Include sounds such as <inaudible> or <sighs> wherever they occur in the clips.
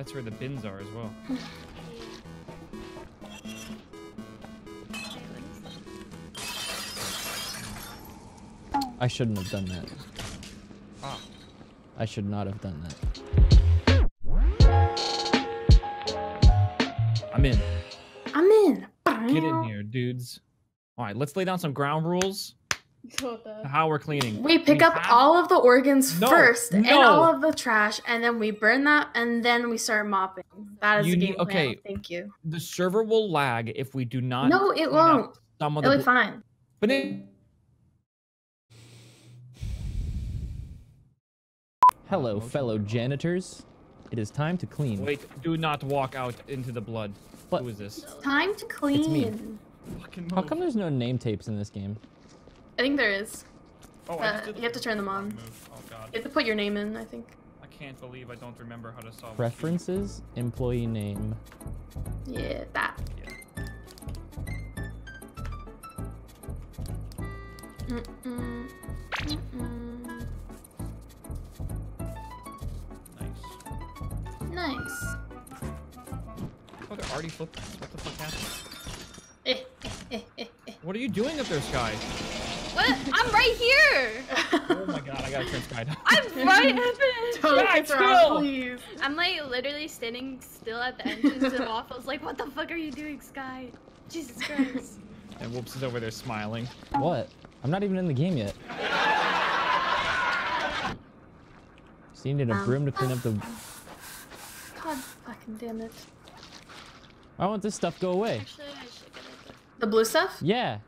That's where the bins are as well. Wait, what is that? I shouldn't have done that. Ah. I should not have done that. I'm in. I'm in. Get in here, dudes. All right, let's lay down some ground rules. What the? How we're cleaning. We pick up have- all of the organs No, first and all of the trash, and then we burn that, and then we start mopping. That is You the need- game plan. okay. Thank you. The server will lag if we do not. No, it won't. Some of It'll the. be fine. But it, Hello, fellow janitors. It is time to clean. wait, do not walk out into the blood. What? Who is this? Time to clean. me. How come there's no name tapes in this game? I think there is. Oh, I Uh, just did you have to turn them on. Oh god. You have to put your name in, I think. I can't believe I don't remember how to solve. this Preferences, employee name. Yeah, that. game. Mm-mm. Mm-mm. Yeah. Nice. Nice. Look, it already flipped. What the fuck happened? Eh, eh, eh, eh. What are you doing up there, Sky? What? I'm right here. Oh my god, I gotta turn Sky. I'm right at <laughs> Don't Yeah, kick her chill. off, please. I'm like literally standing still at the entrance of the <laughs> Waffles, like, what the fuck are you doing, Sky? Jesus Christ. <laughs> And Woops is over there smiling. What? I'm not even in the game yet. So you need a Um, broom to clean up the. <sighs> God fucking damn it. Why won't this stuff go away? Actually, I should get it. The blue stuff? Yeah,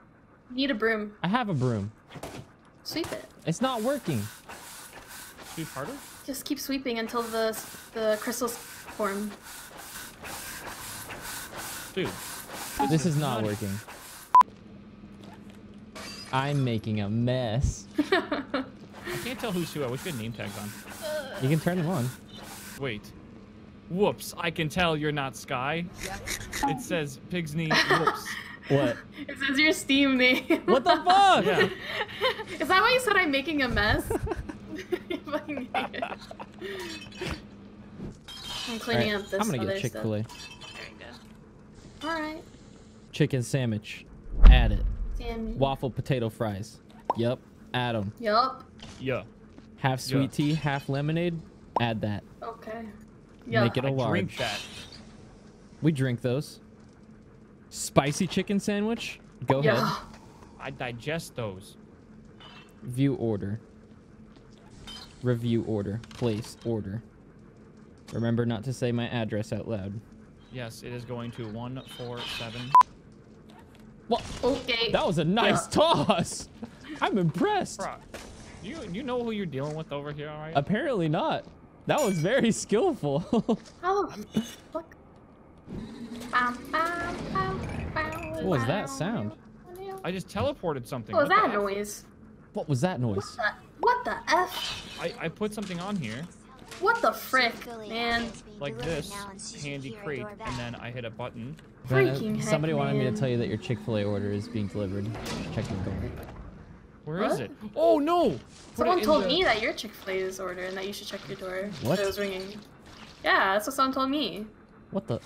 Need a broom. I have a broom. Sweep it. It's not working. Sweep harder? Just keep sweeping until the the crystals form. Dude. This is not nutty. working. I'm making a mess. <laughs> I can't tell who's who. I wish we had name tags on. You can turn them on. Wait. Woops, I can tell you're not Sky. It says Pig's Knee Whoops. <laughs> What? <laughs> It says your Steam name. What the fuck? Yeah. <laughs> Is that why you said I'm making a mess? You fucking idiot. I'm cleaning Alright, up this I'm gonna other get Chick Fil A There we go. Alright. chicken sandwich. Add it. Damn. Waffle potato fries. Yep. Add them. Yup. Yeah. Half sweet Yeah. tea, half lemonade. Add that. Okay. Yeah. Make it a I large. drink that. We drink those. Spicy chicken sandwich. Go ahead. I digest those. View order. Review order. Place order. Remember not to say my address out loud. Yes, it is going to 147. What? Okay. That was a nice Yeah. toss. I'm impressed. Bruh, you you know who you're dealing with over here, alright? Apparently not. That was very <laughs> skillful. Oh. How the fuck? Bam, bam, bam, bam, what was that sound? I just teleported something. What was the that F? noise? What was that What noise? the, what the F? I, I put something on here, What the frick, man? like this, handy crate, and then I hit a button. Freaking heck, Somebody wanted me to tell you that your Chick-fil-A order is being delivered. Check your door. Where is What? it? Oh no! Put Someone told the- me that your Chick-fil-A is order and that you should check your door. What? It was ringing. Yeah, that's what someone told me. What the?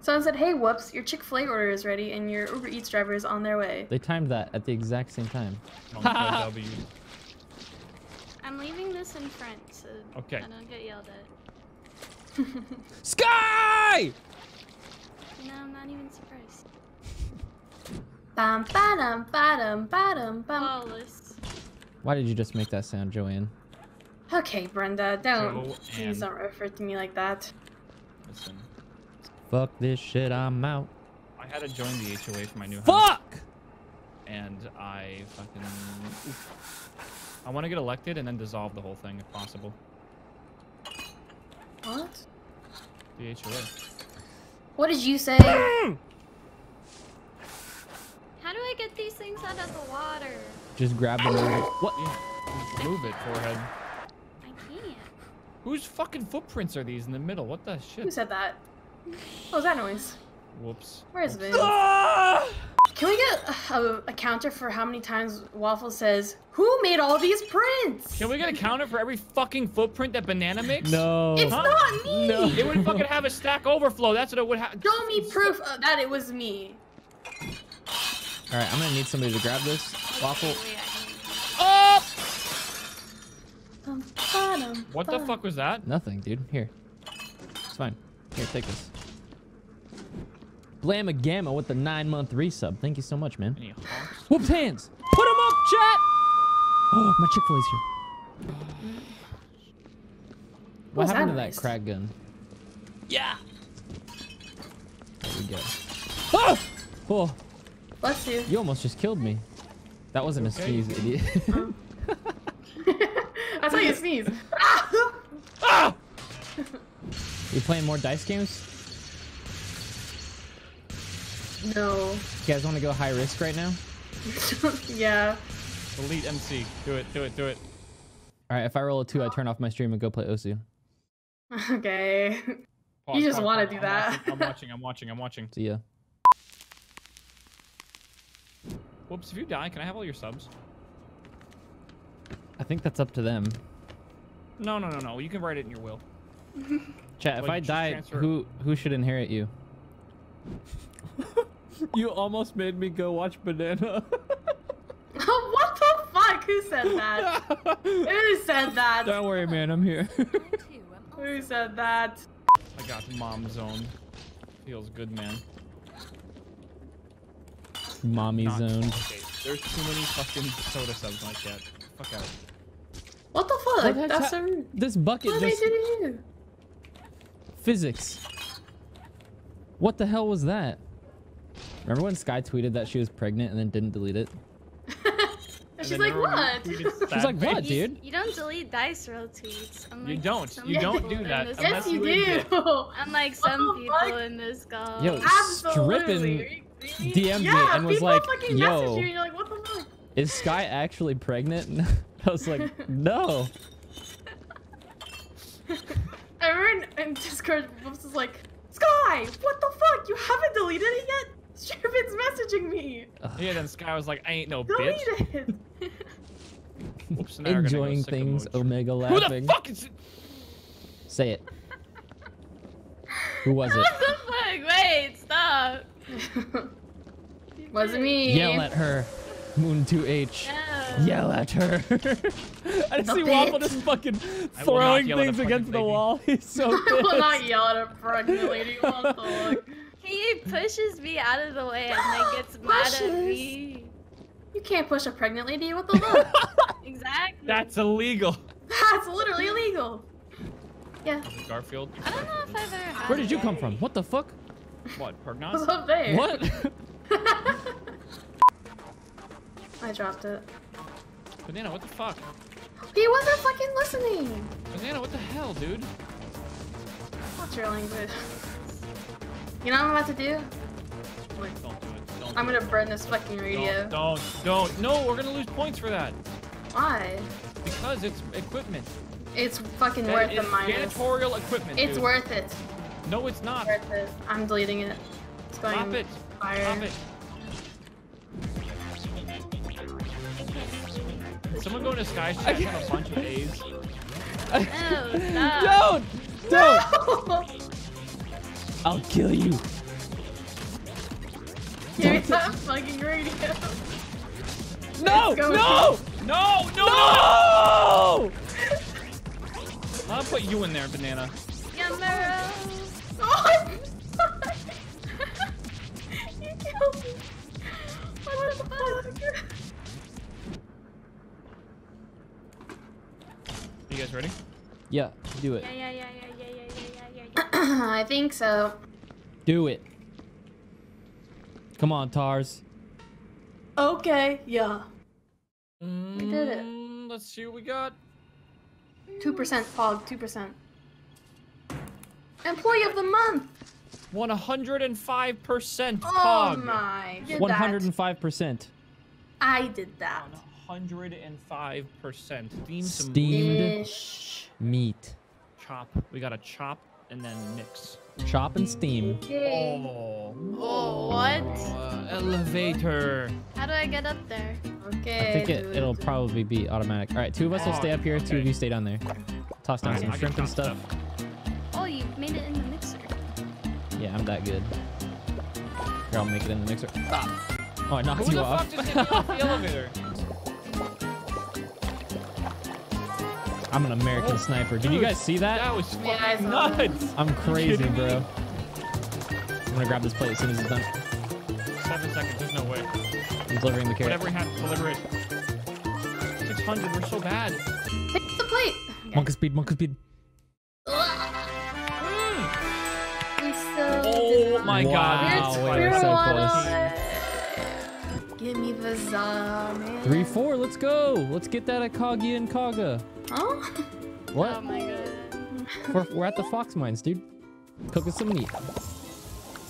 Someone said, "Hey, whoops, your Chick-fil-A order is ready and your Uber Eats driver is on their way." They timed that at the exact same time. Monkey W. <laughs> I'm leaving this in front so Okay. I don't get yelled at. <laughs> Sky! You know, I'm not even surprised. Bam, ba-dum, ba-dum, ba-dum, bum. Why did you just make that sound, Joanne? Okay, Brenda, don't. Joanne. Please don't refer to me like that. Listen, Fuck this shit, I'm out. I had to join the HOA for my new house. Fuck! And I fucking. oof. I want to get elected and then dissolve the whole thing if possible. What? The HOA. What did you say? Mm! How do I get these things out of the water? Just grab the move. What? Yeah. just Move it, forehead. I can't. Whose fucking footprints are these in the middle? What the shit? Who said that? What was that noise? Woops. Where is Vin? Ah! Can we get a, a counter for how many times Waffle says, "Who made all these prints"? Can we get a counter for every fucking footprint that banana makes? No. It's Huh? not me. No. It would fucking have a stack overflow. That's what it would have. Show me proof of that it was me. All right, I'm gonna need somebody to grab this waffle. Oh! What the fuck was that? Nothing, dude. Here. It's fine. Here, take this. Blamma Gamma with the nine month resub. Thank you so much, man. Woops hands. Put him up, chat. <gasps> Oh, my Chick Fil A's here. What was happened that to that crack gun? Yeah. There we go. Ah! Oh, Bless you. you almost just killed me. That wasn't a sneeze, idiot. <laughs> I saw you sneeze. <laughs> Ah! you playing more dice games? No. You guys want to go high risk right now? <laughs> yeah. Elite MC. Do it, do it, do it. All right, if I roll a two, I turn off my stream and go play Osu. Okay. Pause, just wanna do I'm that. watching, I'm watching, I'm watching, I'm watching. See ya. Woops, if you die, can I have all your subs? I think that's up to them. No, no, no, no. You can write it in your will. Chat, if Like, I die, transfer- who who should inherit you? <laughs> <laughs> you almost made me go watch Banana. <laughs> <laughs> what the fuck? Who said that? Who said that? Don't worry, man. I'm here. Who said that? I got mom zone. Feels good, man. Mommy Not- zoned. Okay, there's too many fucking soda subs like that. Fuck out. What the fuck? What That's hap- so rude. This bucket What did just they do to you? physics. What the hell was that? Remember when Sky tweeted that she was pregnant and then didn't delete it? <laughs> <laughs> She's like, what? She's like, what, face. You, dude? you don't delete dice roll tweets. You don't. You don't do that this unless yes, <laughs> you you admit- do. Unlike some oh the people fuck? in this call. Yo, Absolutely. Strippin' Really? DM'd me yeah, and was like, yo. you and you're like, what the fuck? Is Sky actually pregnant? I was like, no. I remember in, in Discord, Woops was like, Sky, what the fuck? You haven't deleted it yet? Strippin's messaging me. Yeah, then Sky was like, I ain't no Delete bitch. it. <laughs> Oops, now go Enjoying things, mode. Omega Who laughing. the fuck is it? Say it. Who was it? <laughs> What the fuck? Wait, stop. <laughs> Wasn't me. Yell at her. Moon 2H. No. Yell at her. I The see Waffle just fucking I will not throwing yell at a things pregnant against the wall. He's so I will not yell at a pregnant lady. What the fuck? He pushes me out of the way and then <gasps> gets mad at me. You can't push a pregnant lady. with the <laughs> look. Exactly. That's illegal. That's literally illegal. Yeah. Garfield. I don't know if I've ever had Where did you come from? What the fuck? What? What's Pergnos? <laughs> up there? What? <laughs> I dropped it. Banana, what the fuck? He wasn't fucking listening. Banana, what the hell, dude? What's your language? You know what I'm about to do? Don't do it. Don't I'm gonna it. burn this fucking radio. Don't, don't, don't. No, we're gonna lose points for that. Why? Because it's equipment. It's fucking That worth the minus. janitorial equipment. It's dude. worth it. No, it's not. Worth it. I'm deleting it. It's going Stop it. fire. Stop it. Someone go into Sky chat and a bunch of A's? <laughs> No, stop. <laughs> don't! Don't! I'll kill you. Give me that fucking radio. No! No! No, no, no! No! I'll put you in there, Banana. Yamaro. Oh, I'm <laughs> sorry. <laughs> you killed me. What the fuck? You guys ready? Yeah, do it. Yeah, yeah, yeah, yeah, yeah, think so. Do it. Come on, Tars. Okay, yeah. We did it. Mm, Let's see what we got. 2% fog, 2%. Employee of the month! 105% Oh Pog. my. Did hundred and five percent. I did that. 105%. Steam some Steamed meat. chop. We got a chop. And then mix. Chop and steam. Yay. Oh. Oh, what? Uh, elevator. How do I get up there? Okay. I think it, it'll probably be automatic. All right, two of us will Oh, stay up here. Two of okay. you stay down there. Toss down Alright, some I shrimp and chop stuff. Oh, you made it in the mixer. Yeah, I'm that good. Here, I'll make it in the mixer. Ah. Oh, I knocked Who you the off. fuck just hit me off the <laughs> elevator? I'm an American Oh, sniper. Did you guys see that? That was Yeah, fucking nuts. I'm crazy, bro. I'm gonna grab this plate as soon as it's done. Seven seconds. There's no way. I'm delivering the carrot. Whatever we have, deliver it. 600. We're so bad. Pick the plate. Monkey speed, monkey speed. Mm. Oh my Wow, god. wait, We're we're so close. Give me the za, man. Three, four, let's go. Let's get that Akagi and Kaga. Huh? What? Oh my god. We're, we're at the fox mines, dude. Cooking some meat.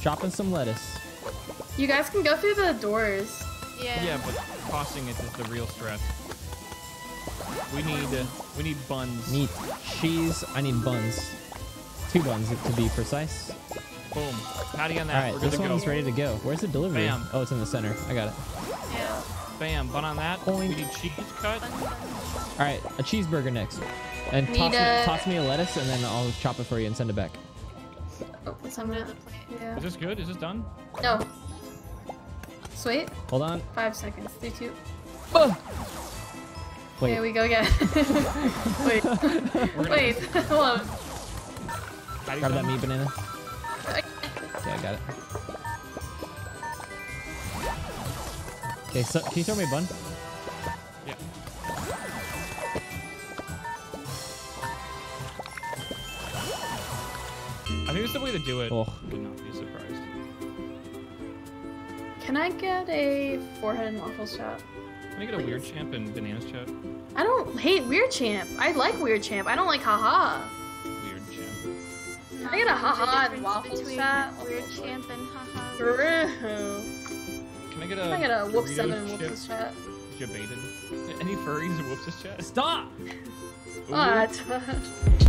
Chopping some lettuce. You guys can go through the doors. Yeah. Yeah, but tossing it is the real stress. We need uh, we need buns. Meat, cheese. I need buns. Two buns to be precise. Boom. Patty on All that. All right, this one's go. ready to go. Where's the delivery? Bam. Oh, it's in the center. I got it. Yeah. Bam. Bun on that. We need cheese cut. All right, a cheeseburger next. And Need toss me, a- toss me a lettuce, and then I'll chop it for you and send it back. Oh, it's Under under the plate. Yeah. Is this good? Is this done? No. Sweet. Hold on. Five seconds. Three, two. Wait. Here we go again. <laughs> Wait. We're gonna Wait. <laughs> Hold on. Patty's Grab that meat banana. <laughs> Yeah, I got it. Okay, so can you throw me a bun? Yeah. I think it's the way to do it. Oh. Would not be surprised. Can I get a forehead and waffle shot? Can I get a weird champ and bananas chat? I don't hate Weird Champ. I like Weird Champ. I don't like haha. Weird champ. No, I get a there's haha and difference waffle between shot. Weird champ and haha. Can Can I get a? I get a whoop Dorito seven and chip waffle shot? Debated. <laughs> Any furries whoops his chest? Stop! <laughs> Ah, Ooh. What?